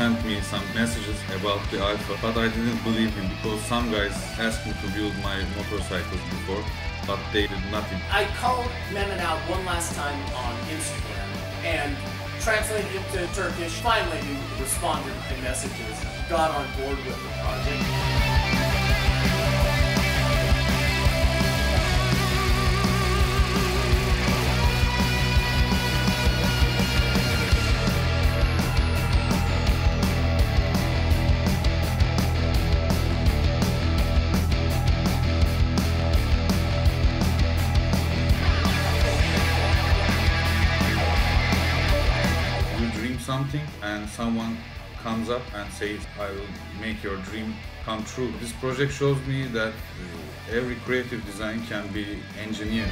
sent me some messages about the Alpha, but I didn't believe him because some guys asked me to build my motorcycles before, but they did nothing. I called Mehmet out one last time on Instagram and translated it to Turkish. Finally, he responded to messages, got on board with the project. Something and someone comes up and says, I will make your dream come true. This project shows me that every creative design can be engineered.